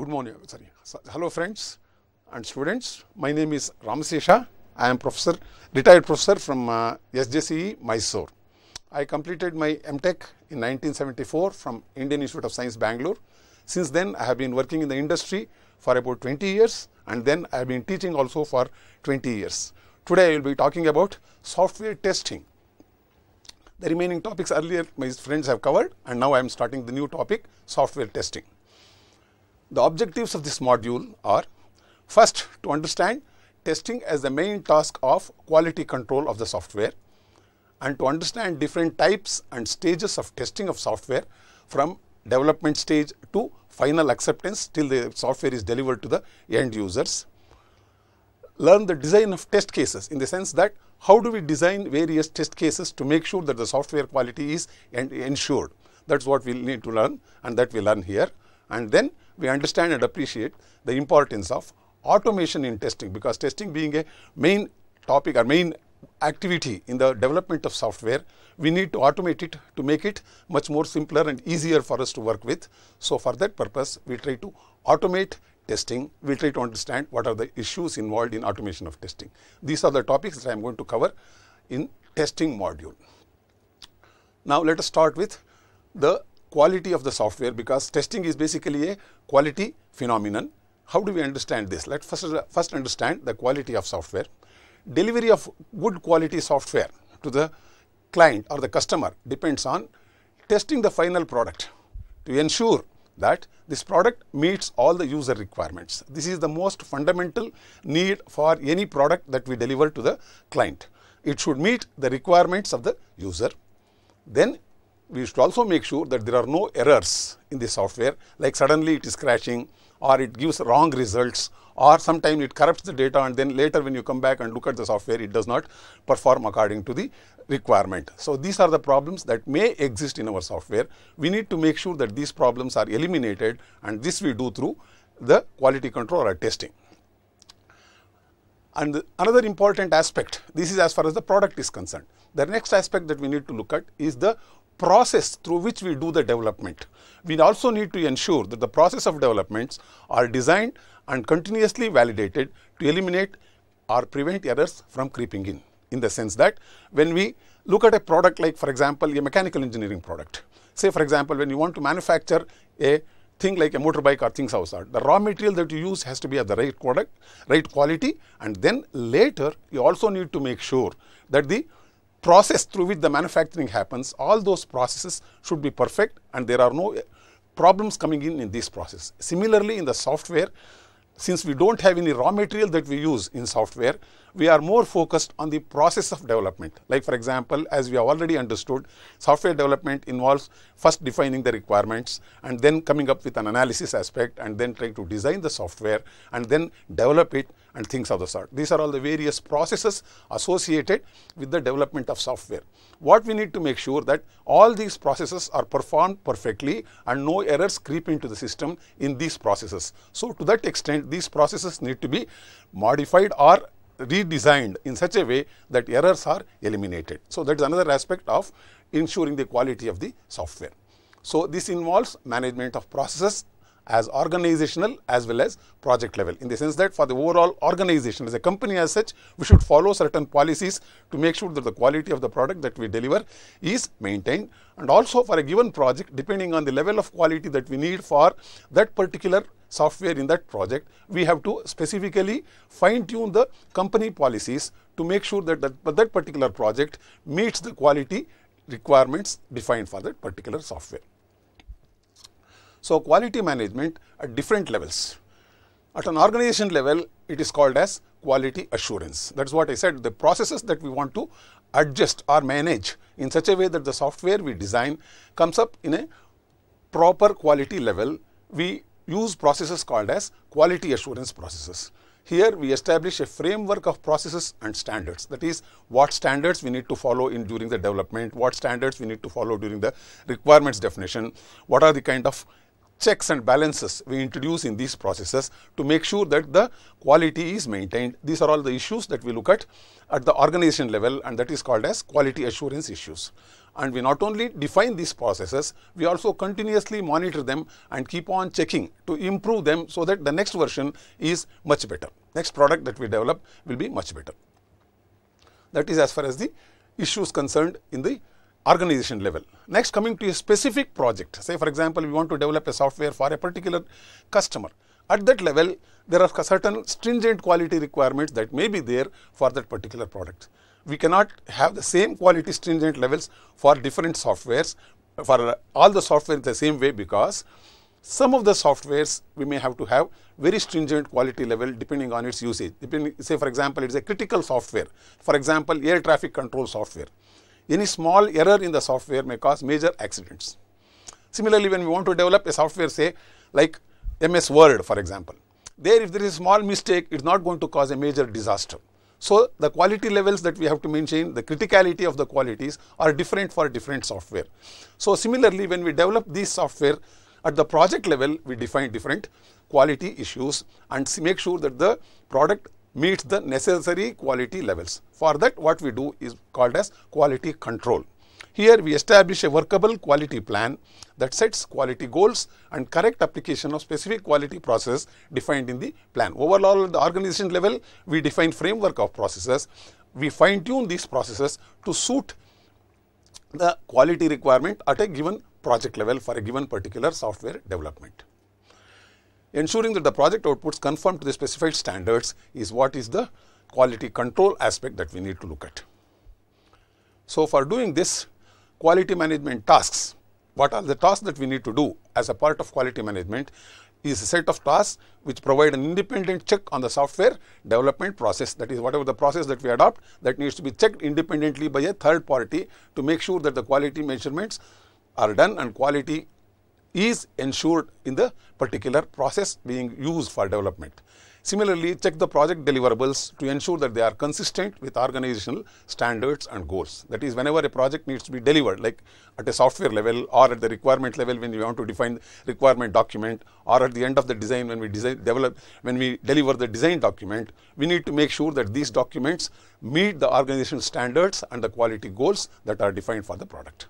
Good morning. Sorry. So, hello, friends and students. My name is Ramasesha. I am professor, retired professor from uh, SJCE, Mysore. I completed my MTech in 1974 from Indian Institute of Science, Bangalore. Since then, I have been working in the industry for about 20 years, and then I have been teaching also for 20 years. Today, I will be talking about software testing. The remaining topics earlier my friends have covered, and now I am starting the new topic software testing. The objectives of this module are first to understand testing as the main task of quality control of the software and to understand different types and stages of testing of software from development stage to final acceptance till the software is delivered to the end users. Learn the design of test cases in the sense that how do we design various test cases to make sure that the software quality is ensured. That's what we need to learn and that we learn here. And then we understand and appreciate the importance of automation in testing because testing being a main topic or main activity in the development of software, we need to automate it to make it much more simpler and easier for us to work with. So, for that purpose, we try to automate testing, we try to understand what are the issues involved in automation of testing. These are the topics that I am going to cover in testing module. Now, let us start with the quality of the software because testing is basically a quality phenomenon. How do we understand this? Let us first, first understand the quality of software. Delivery of good quality software to the client or the customer depends on testing the final product to ensure that this product meets all the user requirements. This is the most fundamental need for any product that we deliver to the client. It should meet the requirements of the user. Then we should also make sure that there are no errors in the software like suddenly it is crashing or it gives wrong results or sometimes it corrupts the data and then later when you come back and look at the software it does not perform according to the requirement. So, these are the problems that may exist in our software. We need to make sure that these problems are eliminated and this we do through the quality control or testing. And another important aspect, this is as far as the product is concerned. The next aspect that we need to look at is the process through which we do the development. We also need to ensure that the process of developments are designed and continuously validated to eliminate or prevent errors from creeping in. In the sense that when we look at a product like for example, a mechanical engineering product. Say for example, when you want to manufacture a thing like a motorbike or things outside, the raw material that you use has to be of the right product, right quality and then later you also need to make sure that the process through which the manufacturing happens, all those processes should be perfect and there are no problems coming in in this process. Similarly, in the software, since we don't have any raw material that we use in software, we are more focused on the process of development. Like for example, as we have already understood, software development involves first defining the requirements and then coming up with an analysis aspect and then trying to design the software and then develop it and things of the sort. These are all the various processes associated with the development of software. What we need to make sure that all these processes are performed perfectly and no errors creep into the system in these processes. So, to that extent these processes need to be modified or redesigned in such a way that errors are eliminated. So, that is another aspect of ensuring the quality of the software. So, this involves management of processes as organizational as well as project level in the sense that for the overall organization as a company as such we should follow certain policies to make sure that the quality of the product that we deliver is maintained and also for a given project depending on the level of quality that we need for that particular software in that project we have to specifically fine tune the company policies to make sure that that, that particular project meets the quality requirements defined for that particular software. So, quality management at different levels. At an organization level, it is called as quality assurance. That is what I said, the processes that we want to adjust or manage in such a way that the software we design comes up in a proper quality level. We use processes called as quality assurance processes. Here we establish a framework of processes and standards. That is, what standards we need to follow in during the development, what standards we need to follow during the requirements definition, what are the kind of checks and balances we introduce in these processes to make sure that the quality is maintained. These are all the issues that we look at at the organization level and that is called as quality assurance issues. And we not only define these processes, we also continuously monitor them and keep on checking to improve them so that the next version is much better. Next product that we develop will be much better. That is as far as the issues concerned in the organization level. Next coming to a specific project, say for example, we want to develop a software for a particular customer. At that level, there are certain stringent quality requirements that may be there for that particular product. We cannot have the same quality stringent levels for different softwares, for all the software the same way because some of the softwares we may have to have very stringent quality level depending on its usage. Depending, say for example, it is a critical software. For example, air traffic control software. Any small error in the software may cause major accidents. Similarly, when we want to develop a software, say like MS Word, for example, there if there is a small mistake, it's not going to cause a major disaster. So, the quality levels that we have to maintain, the criticality of the qualities are different for different software. So, similarly, when we develop these software at the project level, we define different quality issues and make sure that the product meets the necessary quality levels. For that what we do is called as quality control. Here we establish a workable quality plan that sets quality goals and correct application of specific quality process defined in the plan. Overall at the organization level we define framework of processes. We fine tune these processes to suit the quality requirement at a given project level for a given particular software development. Ensuring that the project outputs conform to the specified standards is what is the quality control aspect that we need to look at. So, for doing this quality management tasks, what are the tasks that we need to do as a part of quality management is a set of tasks which provide an independent check on the software development process. That is whatever the process that we adopt that needs to be checked independently by a third party to make sure that the quality measurements are done and quality is ensured in the particular process being used for development. Similarly, check the project deliverables to ensure that they are consistent with organizational standards and goals. That is, whenever a project needs to be delivered, like at a software level or at the requirement level when we want to define requirement document or at the end of the design when we design, develop, when we deliver the design document, we need to make sure that these documents meet the organizational standards and the quality goals that are defined for the product.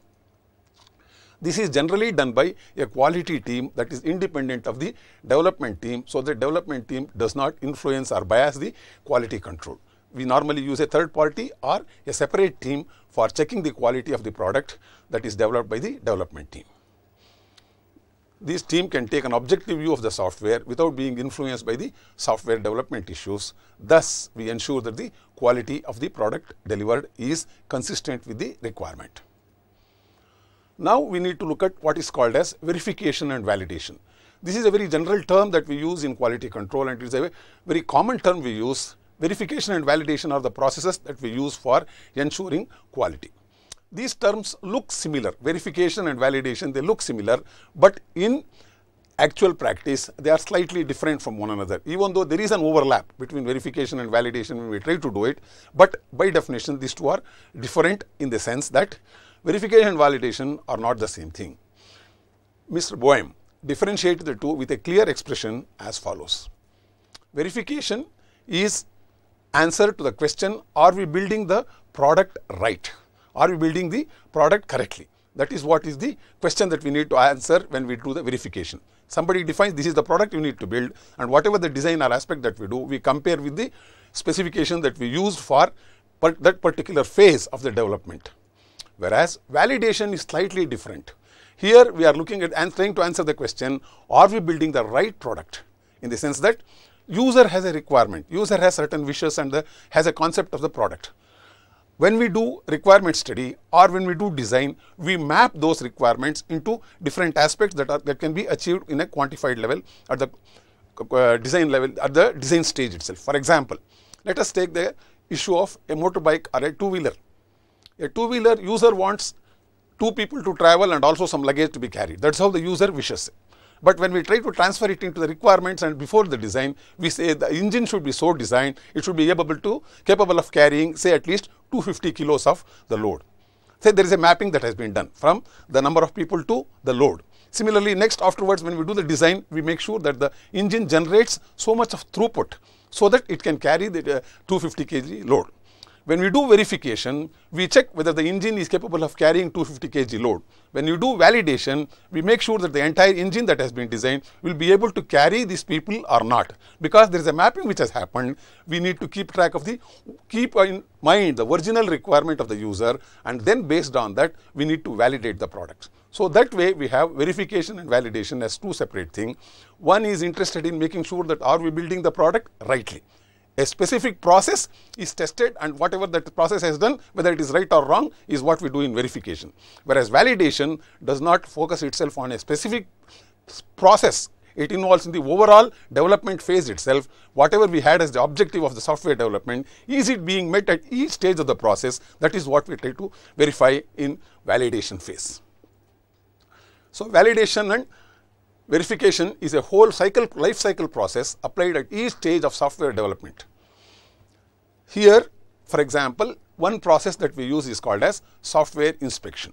This is generally done by a quality team that is independent of the development team. So, the development team does not influence or bias the quality control. We normally use a third party or a separate team for checking the quality of the product that is developed by the development team. This team can take an objective view of the software without being influenced by the software development issues. Thus, we ensure that the quality of the product delivered is consistent with the requirement. Now, we need to look at what is called as verification and validation. This is a very general term that we use in quality control and it is a very common term we use. Verification and validation are the processes that we use for ensuring quality. These terms look similar, verification and validation, they look similar, but in actual practice, they are slightly different from one another, even though there is an overlap between verification and validation when we try to do it. But by definition, these two are different in the sense that Verification and validation are not the same thing. Mr. Boehm differentiated the two with a clear expression as follows. Verification is answer to the question, are we building the product right? Are we building the product correctly? That is what is the question that we need to answer when we do the verification. Somebody defines this is the product you need to build and whatever the design or aspect that we do, we compare with the specification that we used for that particular phase of the development whereas validation is slightly different. Here we are looking at and trying to answer the question, are we building the right product in the sense that user has a requirement, user has certain wishes and the, has a concept of the product. When we do requirement study or when we do design, we map those requirements into different aspects that are that can be achieved in a quantified level at the uh, design level at the design stage itself. For example, let us take the issue of a motorbike or a two-wheeler a two-wheeler user wants two people to travel and also some luggage to be carried. That's how the user wishes. But when we try to transfer it into the requirements and before the design, we say the engine should be so designed, it should be able to capable of carrying say at least 250 kilos of the load. Say there is a mapping that has been done from the number of people to the load. Similarly, next afterwards when we do the design, we make sure that the engine generates so much of throughput so that it can carry the uh, 250 kg load. When we do verification, we check whether the engine is capable of carrying 250 kg load. When you do validation, we make sure that the entire engine that has been designed will be able to carry these people or not. Because there is a mapping which has happened, we need to keep track of the, keep in mind the original requirement of the user and then based on that, we need to validate the products. So that way we have verification and validation as two separate things. One is interested in making sure that are we building the product rightly. A specific process is tested and whatever that process has done, whether it is right or wrong, is what we do in verification. Whereas validation does not focus itself on a specific process. It involves in the overall development phase itself, whatever we had as the objective of the software development, is it being met at each stage of the process? That is what we try to verify in validation phase. So, validation and verification is a whole cycle life cycle process applied at each stage of software development. Here for example, one process that we use is called as software inspection.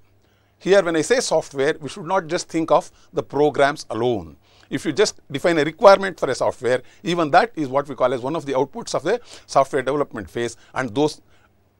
Here when I say software, we should not just think of the programs alone. If you just define a requirement for a software, even that is what we call as one of the outputs of the software development phase and those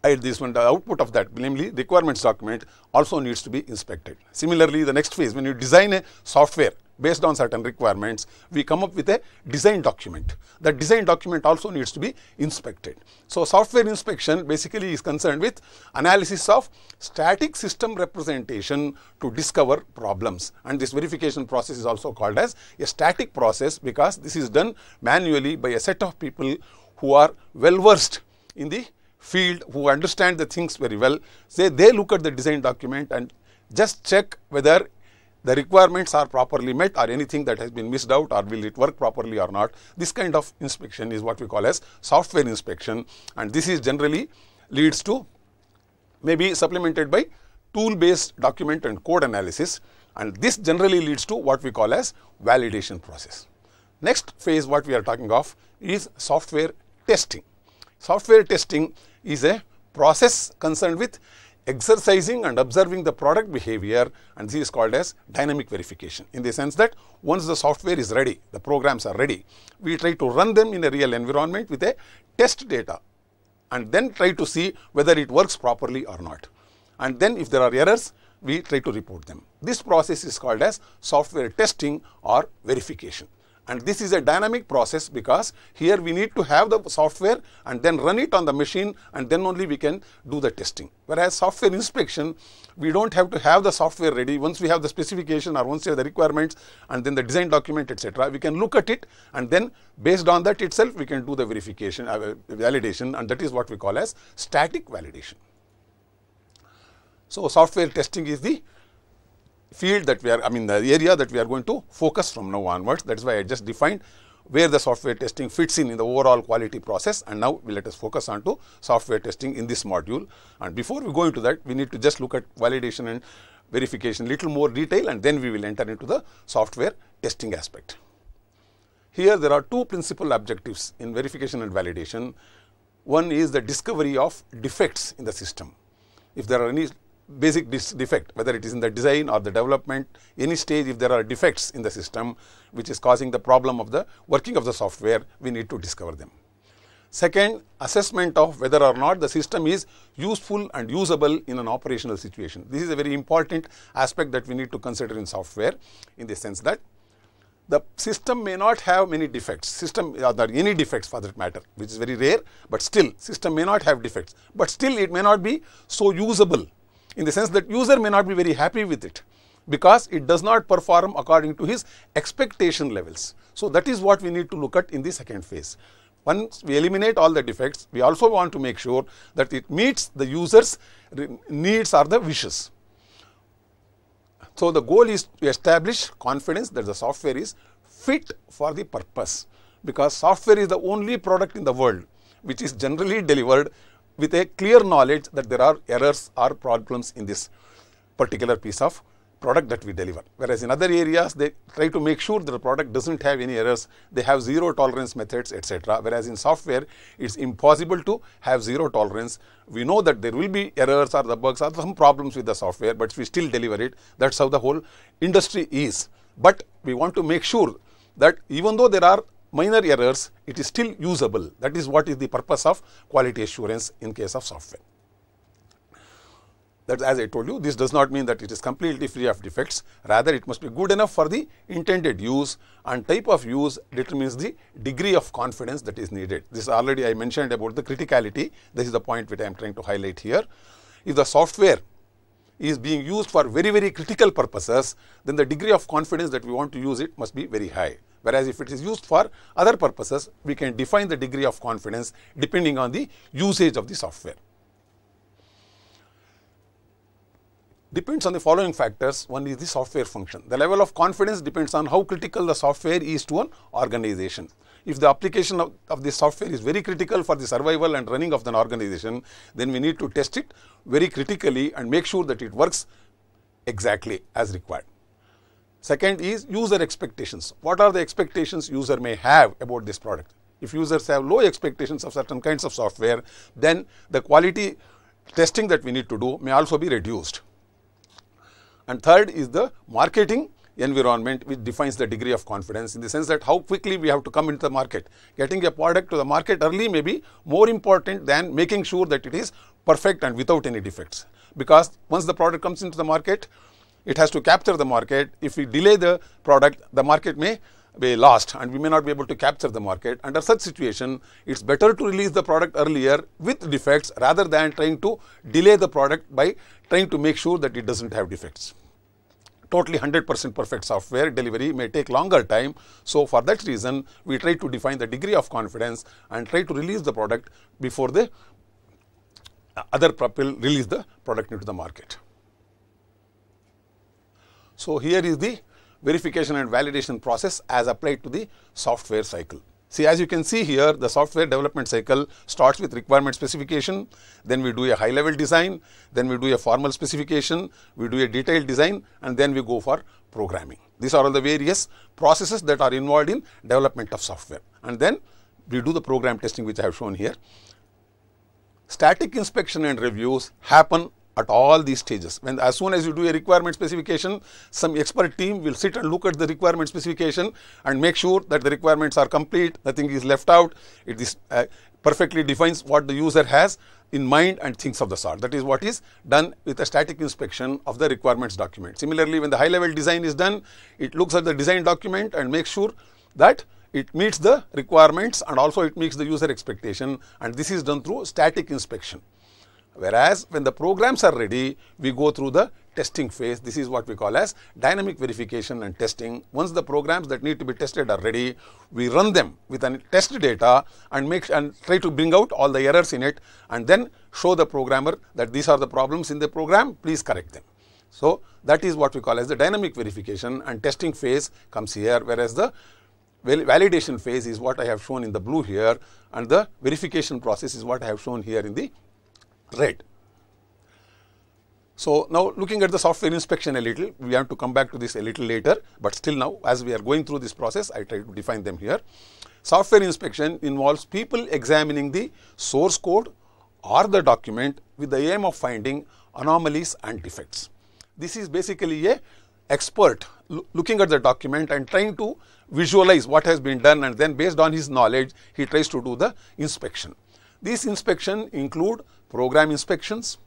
uh, this one the output of that namely requirements document also needs to be inspected. Similarly, the next phase when you design a software based on certain requirements, we come up with a design document. That design document also needs to be inspected. So, software inspection basically is concerned with analysis of static system representation to discover problems and this verification process is also called as a static process because this is done manually by a set of people who are well versed in the field who understand the things very well. Say they look at the design document and just check whether the requirements are properly met or anything that has been missed out or will it work properly or not. This kind of inspection is what we call as software inspection and this is generally leads to maybe supplemented by tool based document and code analysis and this generally leads to what we call as validation process. Next phase what we are talking of is software testing. Software testing is a process concerned with exercising and observing the product behavior and this is called as dynamic verification in the sense that once the software is ready, the programs are ready, we try to run them in a real environment with a test data and then try to see whether it works properly or not. And then if there are errors, we try to report them. This process is called as software testing or verification and this is a dynamic process because here we need to have the software and then run it on the machine and then only we can do the testing. Whereas software inspection, we don't have to have the software ready. Once we have the specification or once we have the requirements and then the design document, etc., we can look at it and then based on that itself, we can do the verification, uh, validation and that is what we call as static validation. So, software testing is the field that we are, I mean the area that we are going to focus from now onwards. That is why I just defined where the software testing fits in in the overall quality process and now we let us focus on to software testing in this module. And before we go into that, we need to just look at validation and verification little more detail and then we will enter into the software testing aspect. Here there are two principal objectives in verification and validation. One is the discovery of defects in the system. If there are any basic defect whether it is in the design or the development any stage if there are defects in the system which is causing the problem of the working of the software we need to discover them. Second assessment of whether or not the system is useful and usable in an operational situation. This is a very important aspect that we need to consider in software in the sense that the system may not have many defects, system or uh, any defects for that matter, which is very rare, but still system may not have defects, but still it may not be so usable in the sense that user may not be very happy with it because it does not perform according to his expectation levels. So, that is what we need to look at in the second phase. Once we eliminate all the defects, we also want to make sure that it meets the user's needs or the wishes. So, the goal is to establish confidence that the software is fit for the purpose because software is the only product in the world which is generally delivered with a clear knowledge that there are errors or problems in this particular piece of product that we deliver. Whereas in other areas, they try to make sure that the product doesn't have any errors. They have zero tolerance methods, etc. Whereas in software, it's impossible to have zero tolerance. We know that there will be errors or the bugs or some problems with the software, but we still deliver it. That's how the whole industry is. But we want to make sure that even though there are minor errors, it is still usable. That is what is the purpose of quality assurance in case of software. That as I told you, this does not mean that it is completely free of defects. Rather, it must be good enough for the intended use and type of use determines the degree of confidence that is needed. This already I mentioned about the criticality. This is the point which I am trying to highlight here. If the software is being used for very, very critical purposes, then the degree of confidence that we want to use it must be very high. Whereas if it is used for other purposes, we can define the degree of confidence depending on the usage of the software. depends on the following factors. One is the software function. The level of confidence depends on how critical the software is to an organization. If the application of, of the software is very critical for the survival and running of an organization, then we need to test it very critically and make sure that it works exactly as required. Second is user expectations. What are the expectations user may have about this product? If users have low expectations of certain kinds of software, then the quality testing that we need to do may also be reduced. And third is the marketing environment which defines the degree of confidence in the sense that how quickly we have to come into the market. Getting a product to the market early may be more important than making sure that it is perfect and without any defects. Because once the product comes into the market, it has to capture the market. If we delay the product, the market may be lost and we may not be able to capture the market. Under such situation, it's better to release the product earlier with defects rather than trying to delay the product by trying to make sure that it doesn't have defects. Totally 100% perfect software delivery may take longer time. So, for that reason, we try to define the degree of confidence and try to release the product before the other people release the product into the market. So, here is the verification and validation process as applied to the software cycle. See as you can see here the software development cycle starts with requirement specification, then we do a high level design, then we do a formal specification, we do a detailed design and then we go for programming. These are all the various processes that are involved in development of software and then we do the program testing which I have shown here. Static inspection and reviews happen at all these stages. When as soon as you do a requirement specification, some expert team will sit and look at the requirement specification and make sure that the requirements are complete, nothing is left out. It is uh, perfectly defines what the user has in mind and things of the sort. That is what is done with a static inspection of the requirements document. Similarly, when the high level design is done, it looks at the design document and makes sure that it meets the requirements and also it meets the user expectation and this is done through static inspection. Whereas, when the programs are ready, we go through the testing phase. This is what we call as dynamic verification and testing. Once the programs that need to be tested are ready, we run them with an test data and make and try to bring out all the errors in it and then show the programmer that these are the problems in the program, please correct them. So, that is what we call as the dynamic verification and testing phase comes here, whereas the validation phase is what I have shown in the blue here and the verification process is what I have shown here in the red. So, now looking at the software inspection a little, we have to come back to this a little later, but still now as we are going through this process, I try to define them here. Software inspection involves people examining the source code or the document with the aim of finding anomalies and defects. This is basically a expert looking at the document and trying to visualize what has been done and then based on his knowledge, he tries to do the inspection. These inspection include program inspections.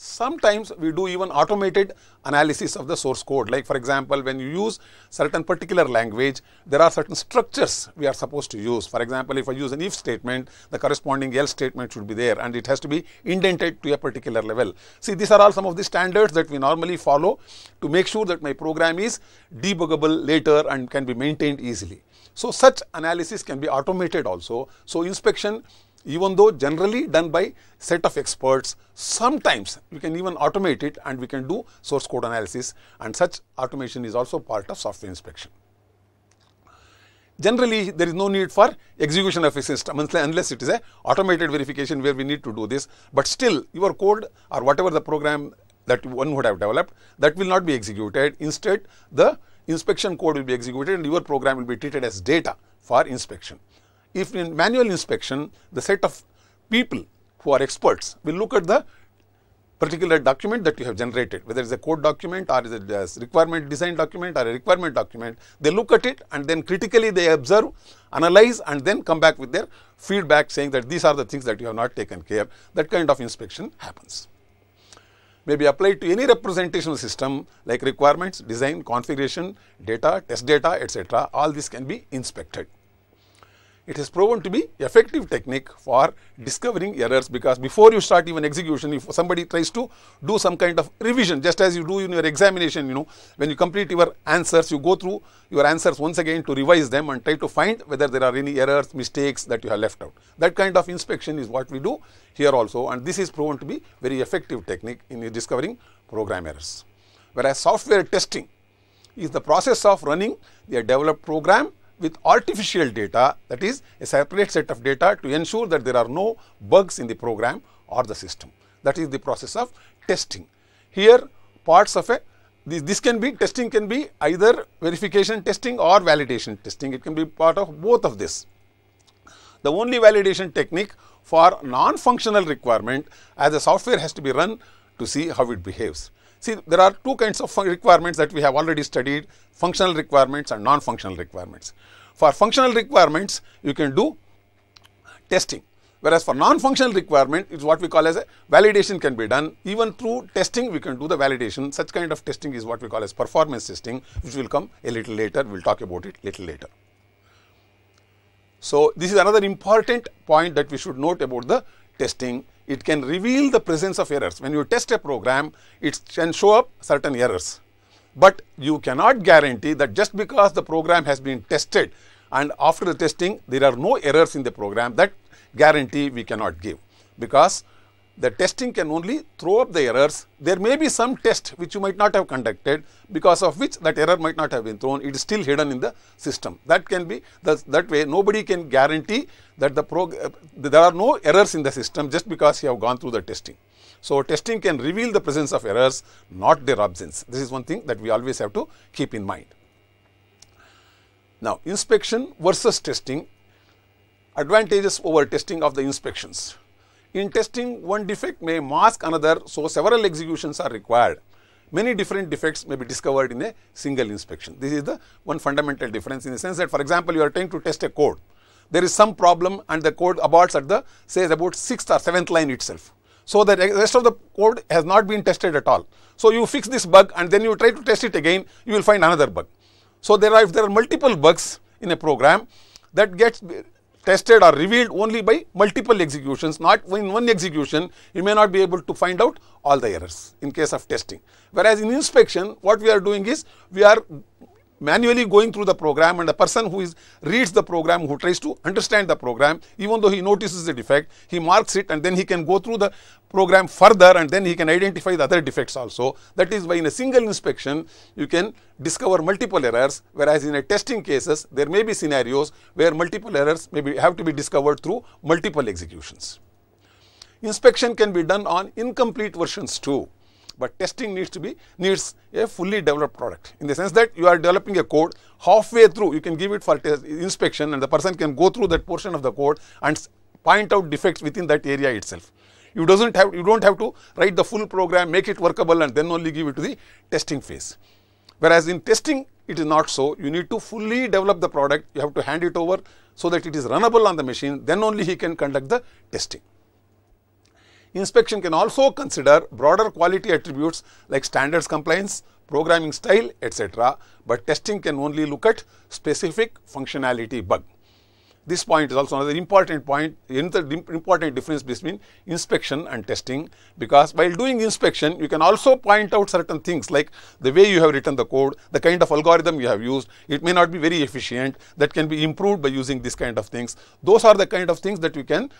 Sometimes we do even automated analysis of the source code. Like for example, when you use certain particular language, there are certain structures we are supposed to use. For example, if I use an if statement, the corresponding else statement should be there and it has to be indented to a particular level. See, these are all some of the standards that we normally follow to make sure that my program is debuggable later and can be maintained easily. So, such analysis can be automated also. So, inspection even though generally done by set of experts, sometimes we can even automate it and we can do source code analysis and such automation is also part of software inspection. Generally, there is no need for execution of a system unless it is a automated verification where we need to do this, but still your code or whatever the program that one would have developed, that will not be executed. Instead, the inspection code will be executed and your program will be treated as data for inspection. If in manual inspection, the set of people who are experts will look at the particular document that you have generated, whether it's a code document or is it a requirement design document or a requirement document, they look at it and then critically they observe, analyze and then come back with their feedback saying that these are the things that you have not taken care. That kind of inspection happens. May be applied to any representational system like requirements, design, configuration, data, test data, etc. All this can be inspected it has proven to be effective technique for discovering errors because before you start even execution, if somebody tries to do some kind of revision, just as you do in your examination, you know, when you complete your answers, you go through your answers once again to revise them and try to find whether there are any errors, mistakes that you have left out. That kind of inspection is what we do here also and this is proven to be very effective technique in discovering program errors. Whereas software testing is the process of running a developed program with artificial data that is a separate set of data to ensure that there are no bugs in the program or the system. That is the process of testing. Here parts of a this, this can be testing can be either verification testing or validation testing. It can be part of both of this. The only validation technique for non-functional requirement as the software has to be run to see how it behaves. See, there are two kinds of requirements that we have already studied, functional requirements and non-functional requirements. For functional requirements, you can do testing. Whereas for non-functional requirement, it's what we call as a validation can be done. Even through testing, we can do the validation. Such kind of testing is what we call as performance testing, which will come a little later. We'll talk about it little later. So, this is another important point that we should note about the testing it can reveal the presence of errors. When you test a program, it can show up certain errors. But you cannot guarantee that just because the program has been tested and after the testing there are no errors in the program, that guarantee we cannot give because the testing can only throw up the errors. There may be some test which you might not have conducted because of which that error might not have been thrown. It is still hidden in the system. That can be that, that way nobody can guarantee that the prog uh, there are no errors in the system just because you have gone through the testing. So, testing can reveal the presence of errors, not their absence. This is one thing that we always have to keep in mind. Now, inspection versus testing, advantages over testing of the inspections. In testing, one defect may mask another, so several executions are required. Many different defects may be discovered in a single inspection. This is the one fundamental difference in the sense that, for example, you are trying to test a code. There is some problem and the code aborts at the, says about sixth or seventh line itself. So, the rest of the code has not been tested at all. So, you fix this bug and then you try to test it again, you will find another bug. So, there are, if there are multiple bugs in a program, that gets tested or revealed only by multiple executions, not in one execution, you may not be able to find out all the errors in case of testing. Whereas in inspection, what we are doing is, we are manually going through the program and the person who is reads the program, who tries to understand the program, even though he notices the defect, he marks it and then he can go through the program further and then he can identify the other defects also. That is why in a single inspection, you can discover multiple errors, whereas in a testing cases, there may be scenarios where multiple errors may be, have to be discovered through multiple executions. Inspection can be done on incomplete versions too but testing needs to be needs a fully developed product. In the sense that you are developing a code halfway through you can give it for inspection and the person can go through that portion of the code and point out defects within that area itself. You doesn't have you don't have to write the full program make it workable and then only give it to the testing phase. Whereas in testing it is not so. You need to fully develop the product. You have to hand it over so that it is runnable on the machine. Then only he can conduct the testing Inspection can also consider broader quality attributes like standards compliance, programming style, etc. But testing can only look at specific functionality bug. This point is also another important point, another important difference between inspection and testing because while doing inspection, you can also point out certain things like the way you have written the code, the kind of algorithm you have used, it may not be very efficient, that can be improved by using this kind of things. Those are the kind of things that you can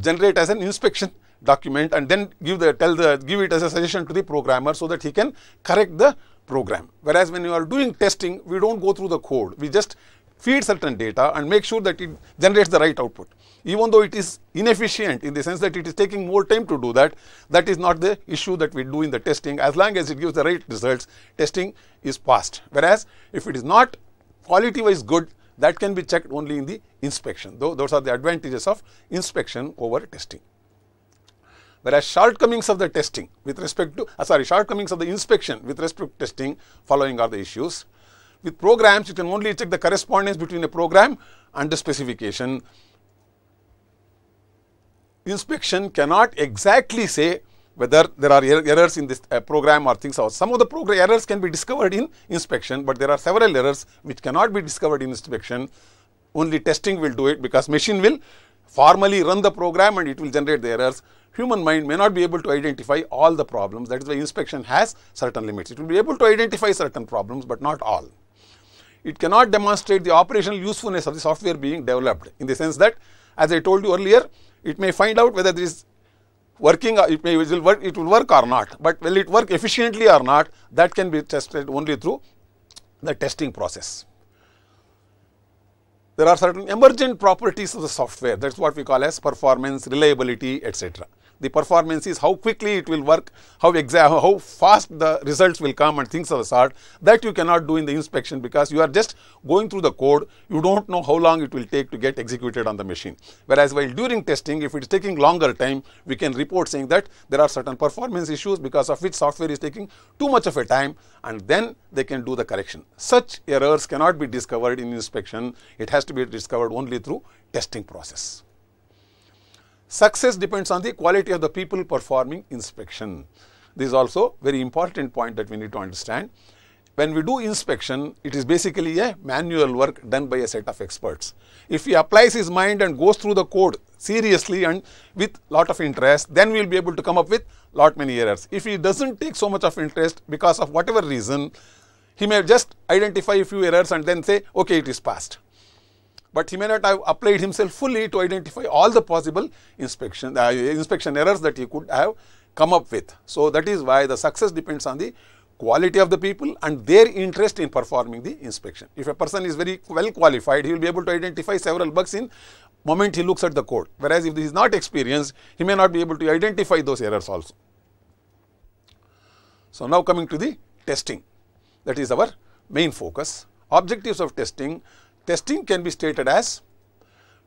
generate as an inspection document and then give the tell the give it as a suggestion to the programmer so that he can correct the program. Whereas when you are doing testing, we don't go through the code. We just feed certain data and make sure that it generates the right output. Even though it is inefficient in the sense that it is taking more time to do that, that is not the issue that we do in the testing. As long as it gives the right results, testing is passed. Whereas if it is not quality wise good, that can be checked only in the inspection. Though those are the advantages of inspection over testing. Whereas shortcomings of the testing with respect to, uh, sorry, shortcomings of the inspection with respect to testing, following are the issues. With programs, you can only check the correspondence between a program and the specification. Inspection cannot exactly say whether there are er errors in this uh, program or things else. Some of the program errors can be discovered in inspection, but there are several errors which cannot be discovered in inspection. Only testing will do it because machine will formally run the program and it will generate the errors. Human mind may not be able to identify all the problems. That is why inspection has certain limits. It will be able to identify certain problems, but not all. It cannot demonstrate the operational usefulness of the software being developed in the sense that, as I told you earlier, it may find out whether there is working uh, it may it will work it will work or not. But will it work efficiently or not that can be tested only through the testing process. There are certain emergent properties of the software. That's what we call as performance reliability etc the performance is how quickly it will work, how exact, how fast the results will come and things of the sort that you cannot do in the inspection because you are just going through the code, you don't know how long it will take to get executed on the machine. Whereas while during testing, if it is taking longer time, we can report saying that there are certain performance issues because of which software is taking too much of a time and then they can do the correction. Such errors cannot be discovered in inspection, it has to be discovered only through testing process. Success depends on the quality of the people performing inspection. This is also very important point that we need to understand. When we do inspection, it is basically a manual work done by a set of experts. If he applies his mind and goes through the code seriously and with lot of interest, then we will be able to come up with lot many errors. If he doesn't take so much of interest because of whatever reason, he may just identify a few errors and then say, okay, it is passed but he may not have applied himself fully to identify all the possible inspection, uh, inspection errors that he could have come up with. So, that is why the success depends on the quality of the people and their interest in performing the inspection. If a person is very well qualified, he will be able to identify several bugs in moment he looks at the code. Whereas, if he is not experienced, he may not be able to identify those errors also. So, now coming to the testing, that is our main focus. Objectives of testing Testing can be stated as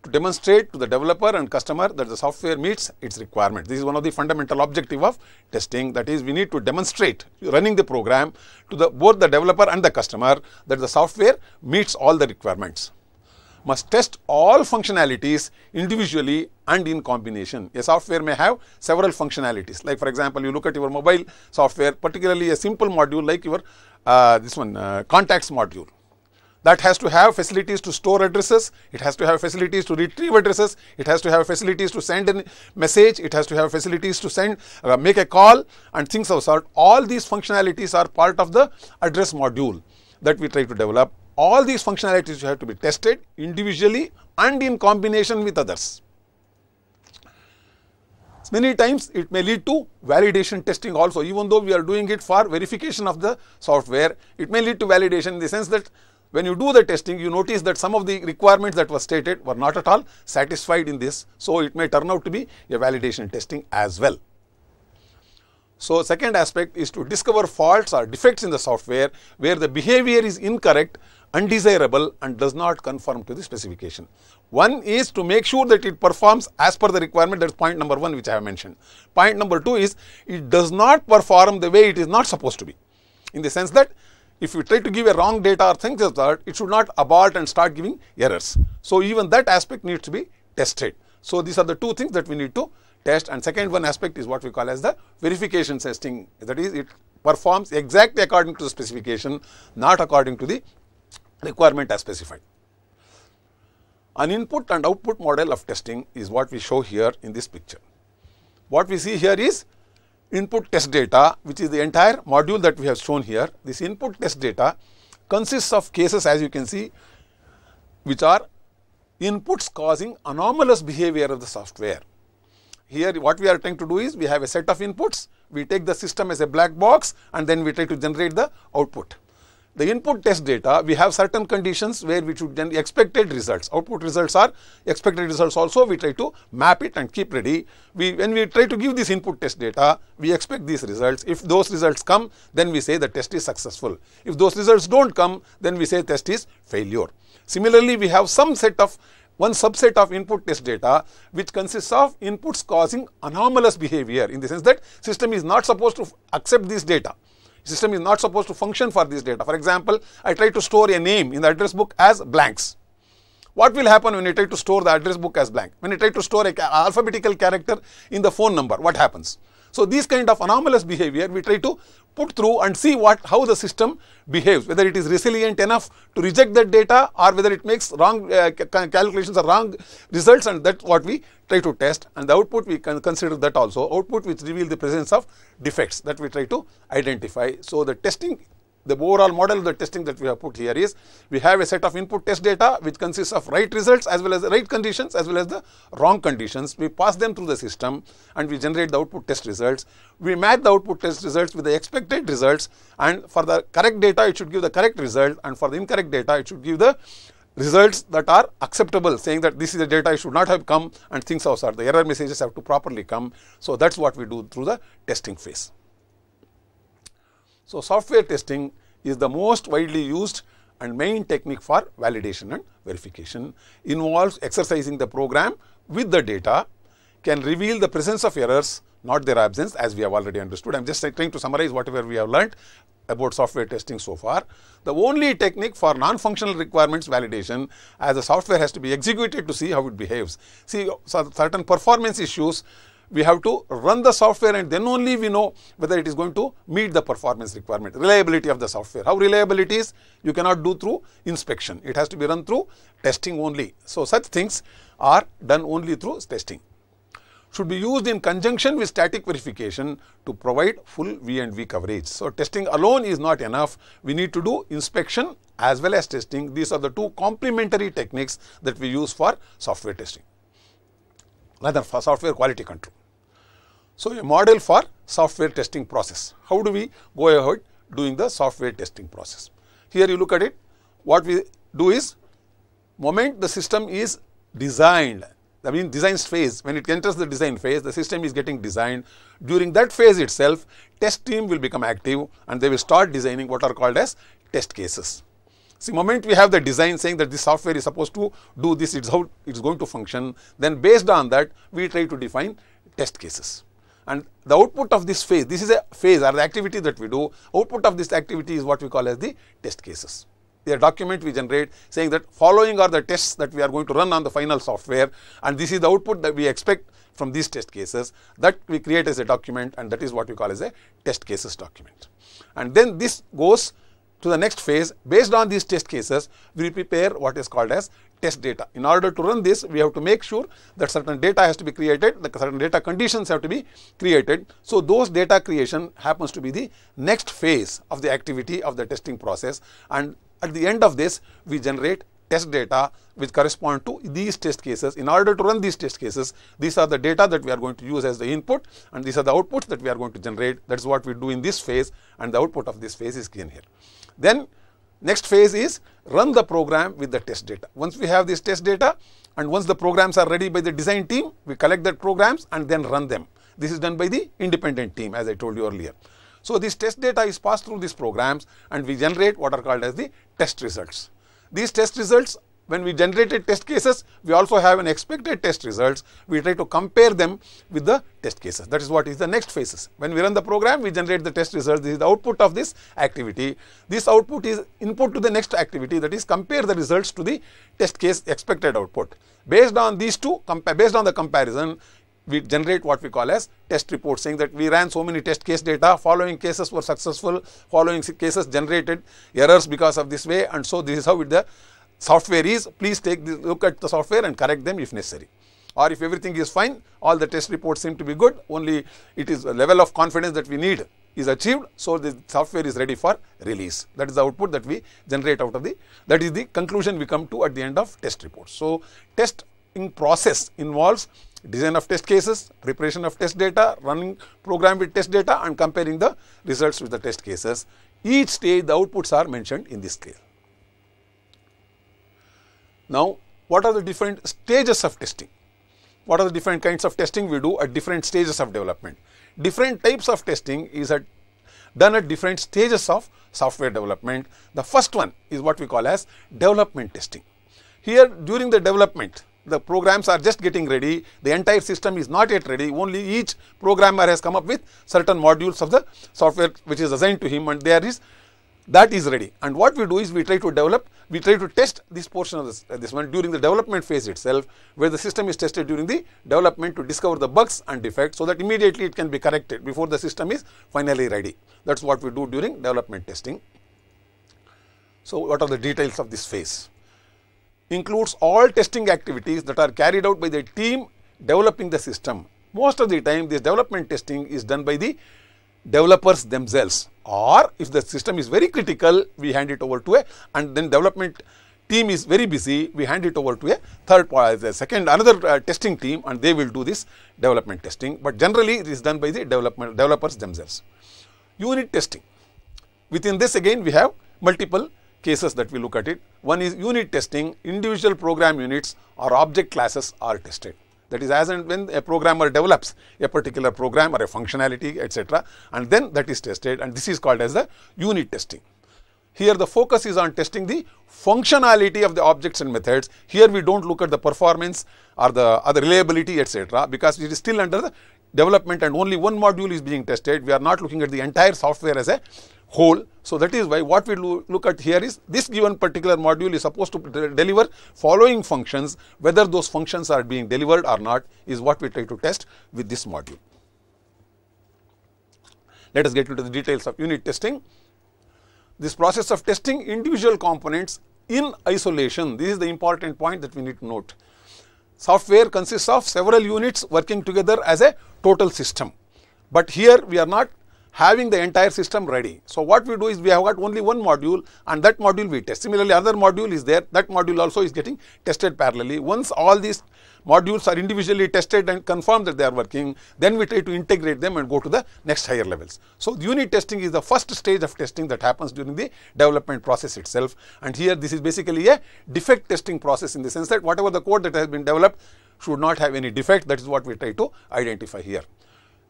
to demonstrate to the developer and customer that the software meets its requirement. This is one of the fundamental objective of testing that is we need to demonstrate running the program to the both the developer and the customer that the software meets all the requirements. Must test all functionalities individually and in combination. A software may have several functionalities like for example, you look at your mobile software particularly a simple module like your uh, this one uh, contacts module that has to have facilities to store addresses, it has to have facilities to retrieve addresses, it has to have facilities to send a message, it has to have facilities to send, uh, make a call and things of sort. All these functionalities are part of the address module that we try to develop. All these functionalities have to be tested individually and in combination with others. Many times it may lead to validation testing also even though we are doing it for verification of the software, it may lead to validation in the sense that when you do the testing, you notice that some of the requirements that were stated were not at all satisfied in this. So, it may turn out to be a validation testing as well. So, second aspect is to discover faults or defects in the software where the behavior is incorrect, undesirable and does not conform to the specification. One is to make sure that it performs as per the requirement that is point number 1 which I have mentioned. Point number 2 is it does not perform the way it is not supposed to be in the sense that if you try to give a wrong data or things like that, it should not abort and start giving errors. So, even that aspect needs to be tested. So, these are the two things that we need to test and second one aspect is what we call as the verification testing that is it performs exactly according to the specification not according to the requirement as specified. An input and output model of testing is what we show here in this picture. What we see here is input test data which is the entire module that we have shown here. This input test data consists of cases as you can see which are inputs causing anomalous behavior of the software. Here what we are trying to do is we have a set of inputs, we take the system as a black box and then we try to generate the output. The input test data, we have certain conditions where we should then expected results. Output results are expected results also. We try to map it and keep ready. We, when we try to give this input test data, we expect these results. If those results come, then we say the test is successful. If those results don't come, then we say test is failure. Similarly, we have some set of one subset of input test data which consists of inputs causing anomalous behavior in the sense that system is not supposed to accept this data system is not supposed to function for this data. For example, I try to store a name in the address book as blanks. What will happen when I try to store the address book as blank? When I try to store a alphabetical character in the phone number, what happens? So, these kind of anomalous behavior we try to put through and see what how the system behaves, whether it is resilient enough to reject that data or whether it makes wrong uh, calculations or wrong results and that's what we try to test and the output we can consider that also output which reveal the presence of defects that we try to identify. So, the testing the overall model of the testing that we have put here is we have a set of input test data which consists of right results as well as the right conditions as well as the wrong conditions. We pass them through the system and we generate the output test results. We match the output test results with the expected results and for the correct data it should give the correct result and for the incorrect data it should give the results that are acceptable saying that this is the data should not have come and things are the error messages have to properly come. So, that is what we do through the testing phase. So, software testing is the most widely used and main technique for validation and verification involves exercising the program with the data can reveal the presence of errors not their absence as we have already understood. I am just trying to summarize whatever we have learnt about software testing so far. The only technique for non-functional requirements validation as the software has to be executed to see how it behaves. See certain performance issues we have to run the software and then only we know whether it is going to meet the performance requirement, reliability of the software. How reliable it is, you cannot do through inspection. It has to be run through testing only. So, such things are done only through testing. Should be used in conjunction with static verification to provide full V and V coverage. So, testing alone is not enough. We need to do inspection as well as testing. These are the two complementary techniques that we use for software testing, rather for software quality control. So, a model for software testing process. How do we go ahead doing the software testing process? Here you look at it, what we do is moment the system is designed, I mean design phase, when it enters the design phase, the system is getting designed. During that phase itself, test team will become active and they will start designing what are called as test cases. See, moment we have the design saying that this software is supposed to do this, it's how it's going to function, then based on that, we try to define test cases and the output of this phase, this is a phase or the activity that we do, output of this activity is what we call as the test cases. The document we generate saying that following are the tests that we are going to run on the final software and this is the output that we expect from these test cases that we create as a document and that is what we call as a test cases document. And then this goes to the next phase based on these test cases we prepare what is called as test data. In order to run this, we have to make sure that certain data has to be created, the certain data conditions have to be created. So, those data creation happens to be the next phase of the activity of the testing process and at the end of this, we generate test data which correspond to these test cases. In order to run these test cases, these are the data that we are going to use as the input and these are the outputs that we are going to generate. That is what we do in this phase and the output of this phase is given here. Then Next phase is run the program with the test data. Once we have this test data and once the programs are ready by the design team, we collect that programs and then run them. This is done by the independent team as I told you earlier. So, this test data is passed through these programs and we generate what are called as the test results. These test results when we generated test cases, we also have an expected test results. We try to compare them with the test cases. That is what is the next phases. When we run the program, we generate the test results. This is the output of this activity. This output is input to the next activity that is compare the results to the test case expected output. Based on these two, based on the comparison, we generate what we call as test report saying that we ran so many test case data, following cases were successful, following cases generated errors because of this way and so this is how it the software is, please take the look at the software and correct them if necessary. Or if everything is fine, all the test reports seem to be good, only it is a level of confidence that we need is achieved. So, the software is ready for release. That is the output that we generate out of the, that is the conclusion we come to at the end of test reports. So, testing process involves design of test cases, preparation of test data, running program with test data and comparing the results with the test cases. Each stage the outputs are mentioned in this scale. Now, what are the different stages of testing? What are the different kinds of testing we do at different stages of development? Different types of testing is at, done at different stages of software development. The first one is what we call as development testing. Here during the development, the programs are just getting ready, the entire system is not yet ready, only each programmer has come up with certain modules of the software which is assigned to him and there is that is ready. And what we do is we try to develop, we try to test this portion of this, uh, this one during the development phase itself, where the system is tested during the development to discover the bugs and defects, so that immediately it can be corrected before the system is finally ready. That's what we do during development testing. So, what are the details of this phase? Includes all testing activities that are carried out by the team developing the system. Most of the time, this development testing is done by the developers themselves. Or if the system is very critical we hand it over to a and then development team is very busy we hand it over to a third uh, the second another uh, testing team and they will do this development testing. But generally it is done by the development developers themselves. Unit testing. Within this again we have multiple cases that we look at it. One is unit testing. Individual program units or object classes are tested that is as and when a programmer develops a particular program or a functionality etc. and then that is tested and this is called as the unit testing. Here the focus is on testing the functionality of the objects and methods. Here we do not look at the performance or the other reliability etc. because it is still under the development and only one module is being tested. We are not looking at the entire software as a whole. So, that is why what we look at here is this given particular module is supposed to deliver following functions whether those functions are being delivered or not is what we try to test with this module. Let us get into the details of unit testing. This process of testing individual components in isolation, this is the important point that we need to note. Software consists of several units working together as a total system, but here we are not having the entire system ready. So, what we do is we have got only one module and that module we test. Similarly, other module is there, that module also is getting tested parallelly. Once all these modules are individually tested and confirmed that they are working, then we try to integrate them and go to the next higher levels. So, unit testing is the first stage of testing that happens during the development process itself. And here this is basically a defect testing process in the sense that whatever the code that has been developed should not have any defect. That is what we try to identify here.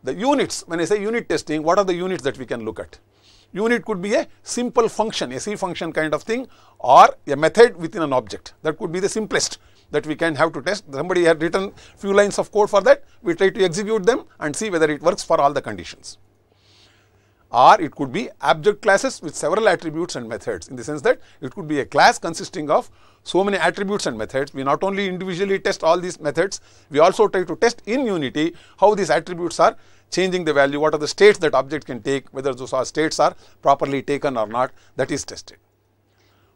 The units, when I say unit testing, what are the units that we can look at? Unit could be a simple function, a C function kind of thing or a method within an object. That could be the simplest that we can have to test. Somebody had written few lines of code for that. We try to execute them and see whether it works for all the conditions. Or it could be object classes with several attributes and methods in the sense that it could be a class consisting of so many attributes and methods. We not only individually test all these methods, we also try to test in Unity how these attributes are changing the value, what are the states that object can take, whether those are states are properly taken or not, that is tested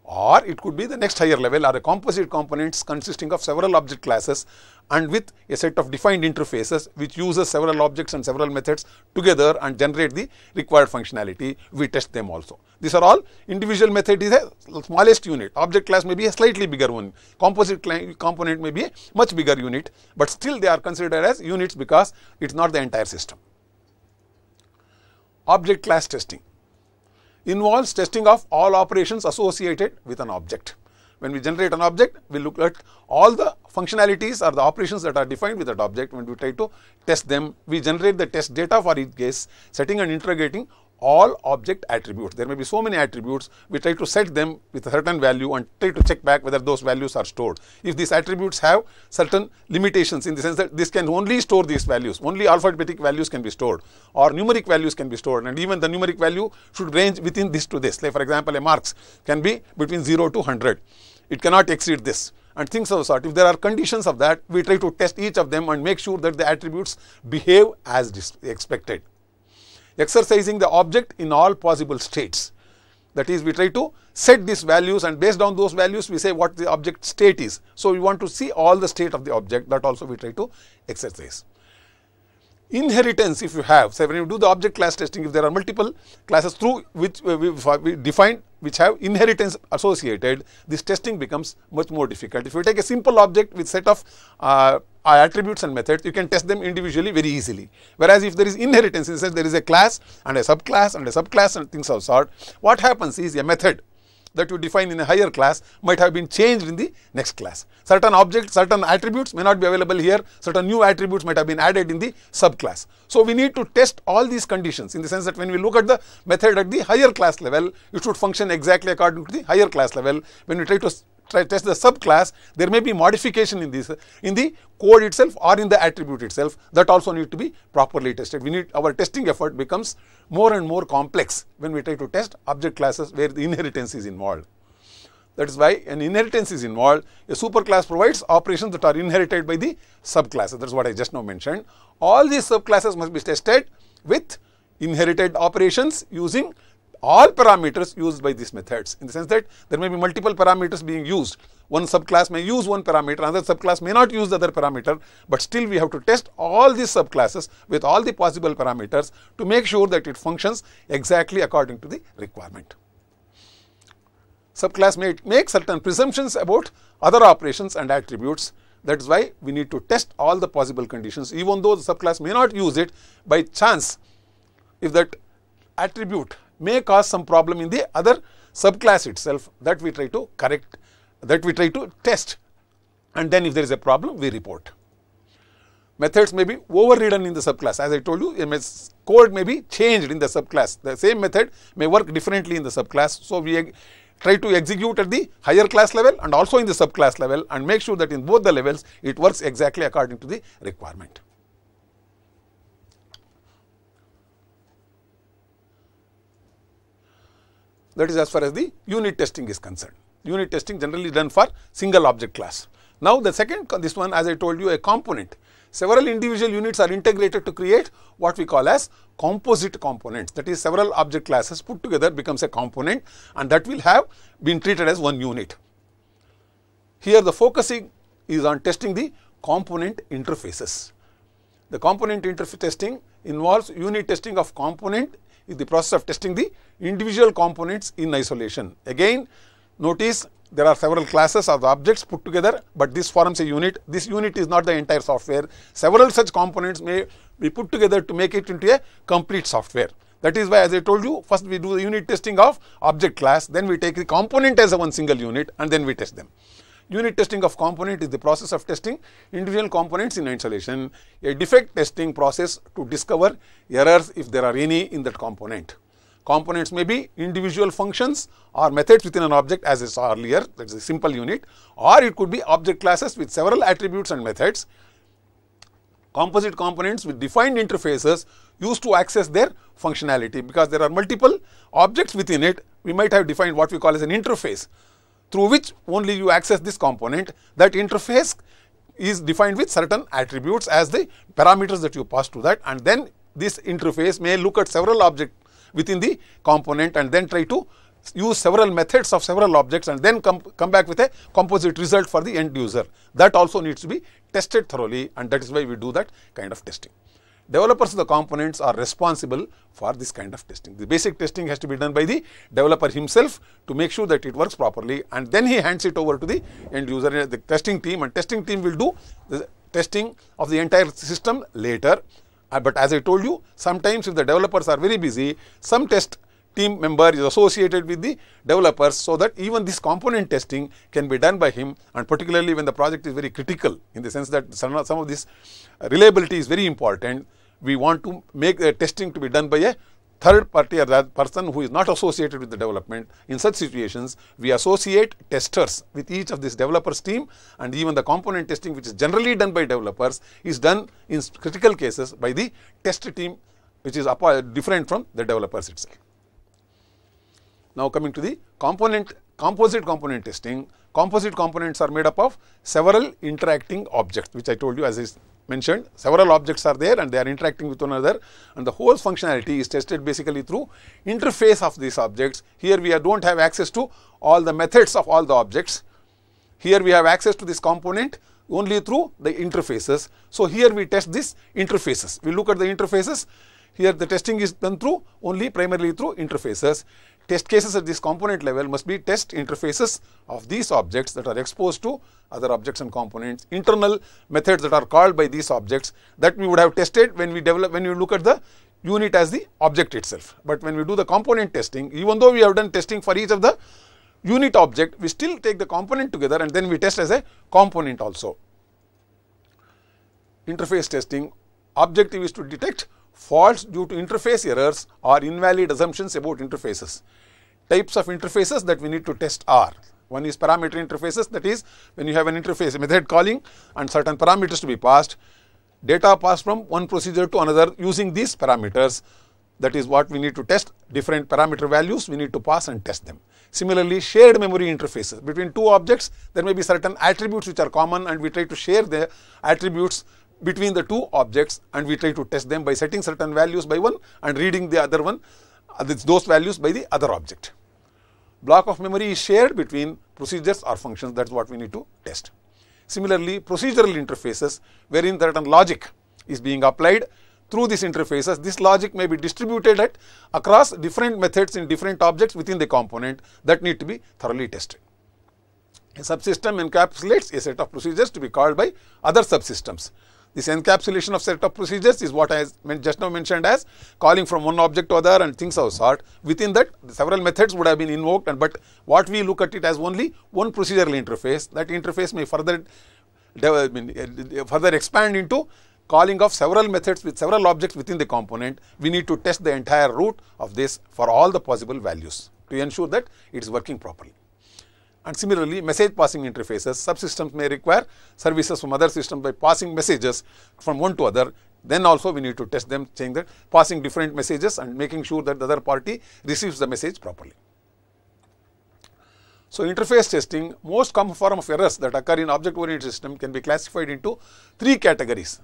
or it could be the next higher level or a composite components consisting of several object classes and with a set of defined interfaces which uses several objects and several methods together and generate the required functionality, we test them also. These are all individual method is a smallest unit, object class may be a slightly bigger one, composite component may be a much bigger unit, but still they are considered as units because it is not the entire system. Object class testing involves testing of all operations associated with an object. When we generate an object, we look at all the functionalities or the operations that are defined with that object. When we try to test them, we generate the test data for each case, setting and interrogating all object attributes. There may be so many attributes, we try to set them with a certain value and try to check back whether those values are stored. If these attributes have certain limitations in the sense that this can only store these values, only alphabetic values can be stored or numeric values can be stored and even the numeric value should range within this to this. Like for example, a marks can be between 0 to 100. It cannot exceed this and things of the sort. If there are conditions of that, we try to test each of them and make sure that the attributes behave as expected exercising the object in all possible states. That is, we try to set these values and based on those values, we say what the object state is. So, we want to see all the state of the object that also we try to exercise. Inheritance if you have, say when you do the object class testing, if there are multiple classes through which we, we define which have inheritance associated, this testing becomes much more difficult. If you take a simple object with set of uh, attributes and methods, you can test them individually very easily. Whereas if there is inheritance, in the there is a class and a subclass and a subclass and things of sort, what happens is a method that you define in a higher class might have been changed in the next class. Certain objects, certain attributes may not be available here, certain new attributes might have been added in the subclass. So, we need to test all these conditions in the sense that when we look at the method at the higher class level, it should function exactly according to the higher class level. When we try to test the subclass, there may be modification in this in the code itself or in the attribute itself that also need to be properly tested. We need our testing effort becomes more and more complex when we try to test object classes where the inheritance is involved. That is why an inheritance is involved. A superclass provides operations that are inherited by the subclasses. That is what I just now mentioned. All these subclasses must be tested with inherited operations using all parameters used by these methods in the sense that there may be multiple parameters being used. One subclass may use one parameter, another subclass may not use the other parameter, but still we have to test all these subclasses with all the possible parameters to make sure that it functions exactly according to the requirement. Subclass may make certain presumptions about other operations and attributes. That is why we need to test all the possible conditions even though the subclass may not use it by chance if that attribute may cause some problem in the other subclass itself that we try to correct, that we try to test and then if there is a problem we report. Methods may be overridden in the subclass as I told you code may be changed in the subclass. The same method may work differently in the subclass. So, we try to execute at the higher class level and also in the subclass level and make sure that in both the levels it works exactly according to the requirement. That is as far as the unit testing is concerned. Unit testing generally done for single object class. Now, the second this one as I told you a component. Several individual units are integrated to create what we call as composite components. That is several object classes put together becomes a component and that will have been treated as one unit. Here the focusing is on testing the component interfaces. The component interface testing involves unit testing of component is the process of testing the individual components in isolation. Again, notice there are several classes of objects put together, but this forms a unit. This unit is not the entire software. Several such components may be put together to make it into a complete software. That is why as I told you, first we do the unit testing of object class, then we take the component as a one single unit and then we test them. Unit testing of component is the process of testing individual components in isolation, a defect testing process to discover errors if there are any in that component. Components may be individual functions or methods within an object as I saw earlier, that is a simple unit, or it could be object classes with several attributes and methods. Composite components with defined interfaces used to access their functionality because there are multiple objects within it, we might have defined what we call as an interface through which only you access this component. That interface is defined with certain attributes as the parameters that you pass to that and then this interface may look at several objects within the component and then try to use several methods of several objects and then come, come back with a composite result for the end user. That also needs to be tested thoroughly and that is why we do that kind of testing. Developers of the components are responsible for this kind of testing. The basic testing has to be done by the developer himself to make sure that it works properly and then he hands it over to the end user, the testing team and testing team will do the testing of the entire system later. Uh, but as I told you, sometimes if the developers are very busy, some test team member is associated with the developers so that even this component testing can be done by him and particularly when the project is very critical in the sense that some, some of this reliability is very important we want to make the testing to be done by a third party or that person who is not associated with the development. In such situations, we associate testers with each of this developers team and even the component testing which is generally done by developers is done in critical cases by the test team which is different from the developers itself. Now coming to the component composite component testing, composite components are made up of several interacting objects which I told you as is mentioned several objects are there and they are interacting with one another and the whole functionality is tested basically through interface of these objects. Here we do not have access to all the methods of all the objects. Here we have access to this component only through the interfaces. So, here we test these interfaces. We look at the interfaces. Here the testing is done through only primarily through interfaces. Test cases at this component level must be test interfaces of these objects that are exposed to other objects and components, internal methods that are called by these objects that we would have tested when we develop, when you look at the unit as the object itself. But when we do the component testing, even though we have done testing for each of the unit object, we still take the component together and then we test as a component also. Interface testing objective is to detect faults due to interface errors or invalid assumptions about interfaces. Types of interfaces that we need to test are one is parameter interfaces that is when you have an interface method calling and certain parameters to be passed data passed from one procedure to another using these parameters that is what we need to test different parameter values we need to pass and test them. Similarly, shared memory interfaces between two objects there may be certain attributes which are common and we try to share the attributes between the two objects and we try to test them by setting certain values by one and reading the other one uh, those values by the other object. Block of memory is shared between procedures or functions that is what we need to test. Similarly, procedural interfaces wherein certain logic is being applied through these interfaces, this logic may be distributed at across different methods in different objects within the component that need to be thoroughly tested. A subsystem encapsulates a set of procedures to be called by other subsystems. This encapsulation of set of procedures is what I just now mentioned as calling from one object to other and things of sort. Within that, several methods would have been invoked, and but what we look at it as only one procedural interface. That interface may further eh, further expand into calling of several methods with several objects within the component. We need to test the entire root of this for all the possible values to ensure that it is working properly. And similarly, message passing interfaces, subsystems may require services from other systems by passing messages from one to other. Then also we need to test them, saying that passing different messages and making sure that the other party receives the message properly. So, interface testing, most common form of errors that occur in object-oriented system can be classified into three categories.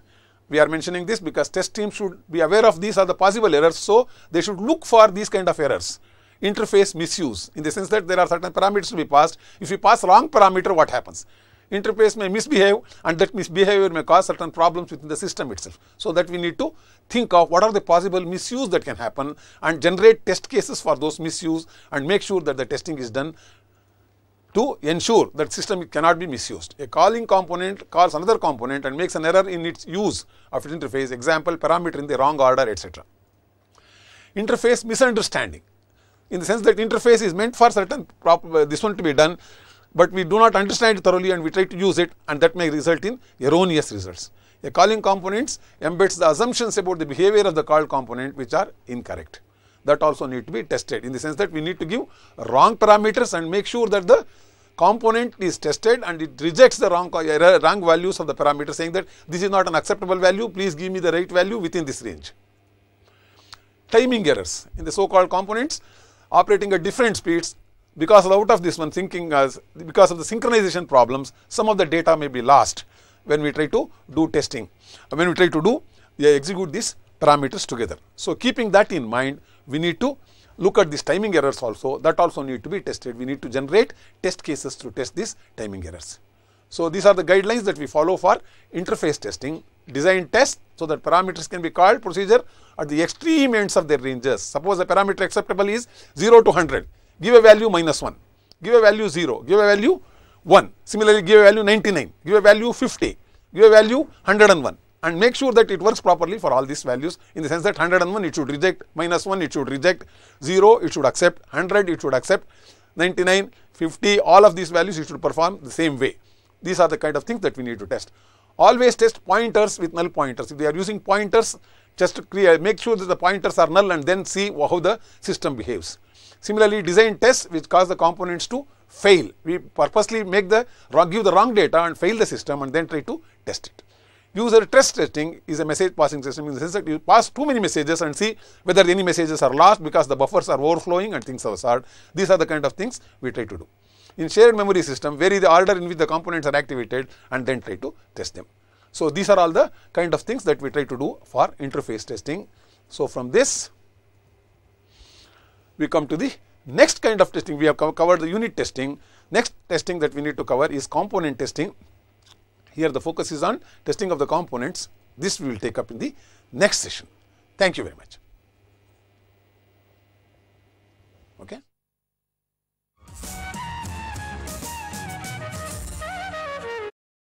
We are mentioning this because test teams should be aware of these are the possible errors. So, they should look for these kind of errors interface misuse in the sense that there are certain parameters to be passed. If you pass wrong parameter, what happens? Interface may misbehave and that misbehavior may cause certain problems within the system itself. So, that we need to think of what are the possible misuse that can happen and generate test cases for those misuse and make sure that the testing is done to ensure that system cannot be misused. A calling component calls another component and makes an error in its use of its interface, example parameter in the wrong order, etc. Interface misunderstanding in the sense that interface is meant for certain uh, this one to be done, but we do not understand it thoroughly and we try to use it and that may result in erroneous results. A calling components embeds the assumptions about the behavior of the called component which are incorrect. That also need to be tested in the sense that we need to give wrong parameters and make sure that the component is tested and it rejects the wrong, uh, wrong values of the parameter saying that this is not an acceptable value, please give me the right value within this range. Timing errors in the so called components operating at different speeds because out of this one thinking as because of the synchronization problems some of the data may be lost when we try to do testing when we try to do execute these parameters together. So, keeping that in mind we need to look at these timing errors also that also need to be tested we need to generate test cases to test these timing errors. So, these are the guidelines that we follow for interface testing design test so that parameters can be called procedure at the extreme ends of their ranges. Suppose the parameter acceptable is 0 to 100, give a value minus 1, give a value 0, give a value 1, similarly give a value 99, give a value 50, give a value 101 and make sure that it works properly for all these values in the sense that 101 it should reject, minus 1 it should reject, 0 it should accept, 100 it should accept, 99, 50 all of these values it should perform the same way. These are the kind of things that we need to test. Always test pointers with null pointers. If they are using pointers, just make sure that the pointers are null and then see how the system behaves. Similarly, design tests which cause the components to fail. We purposely make the give the wrong data and fail the system and then try to test it. User test testing is a message passing system in the sense that you pass too many messages and see whether any messages are lost because the buffers are overflowing and things of sort. These are the kind of things we try to do. In shared memory system, vary the order in which the components are activated and then try to test them. So, these are all the kind of things that we try to do for interface testing. So, from this we come to the next kind of testing. We have covered the unit testing. Next testing that we need to cover is component testing. Here the focus is on testing of the components. This we will take up in the next session. Thank you very much. Okay.